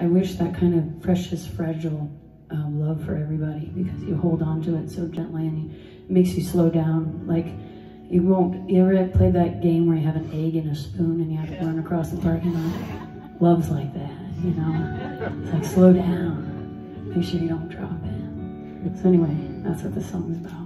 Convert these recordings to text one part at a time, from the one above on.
I wish that kind of precious, fragile um, love for everybody because you hold on to it so gently and you, it makes you slow down. Like you won't. You ever play that game where you have an egg in a spoon and you have to run across the parking lot? Love's like that, you know. It's like slow down. Make sure you don't drop it. So anyway, that's what the song's about.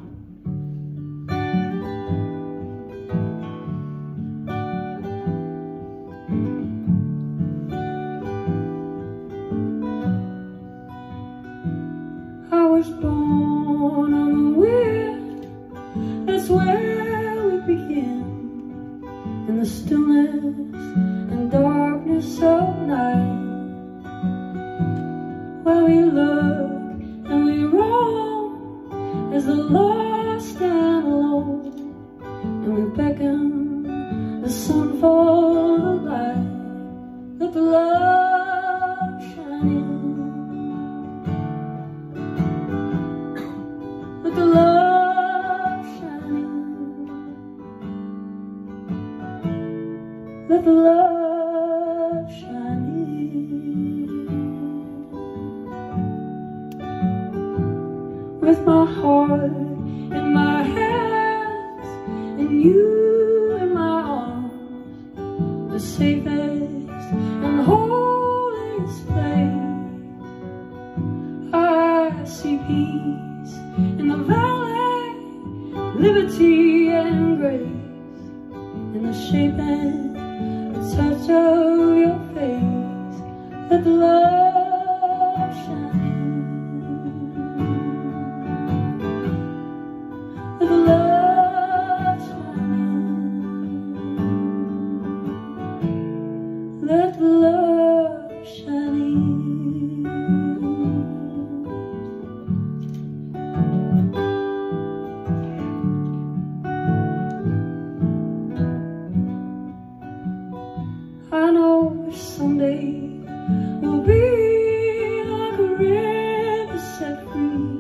The stillness and darkness of night. Where we look and we roam as the lost and alone. And we beckon the sun for the light. The love My heart in my hands and you in my arms, the safest and holiest place. I see peace in the valley, liberty and grace, in the shape and the touch of your face. Let the love I know someday we'll be like a river set free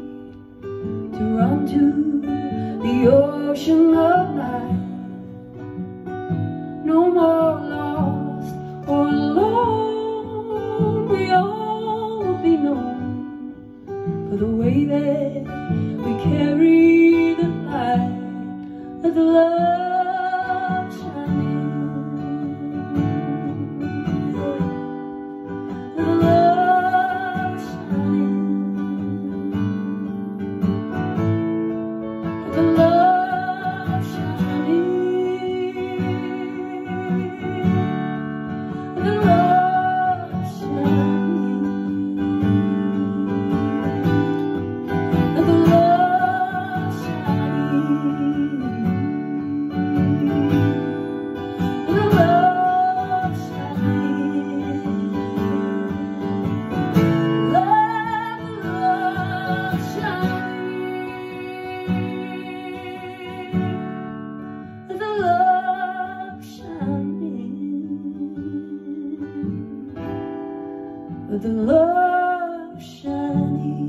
to run to the ocean of night. No more lost or alone. We all will be known for the way that we carry the light of the love the love shining.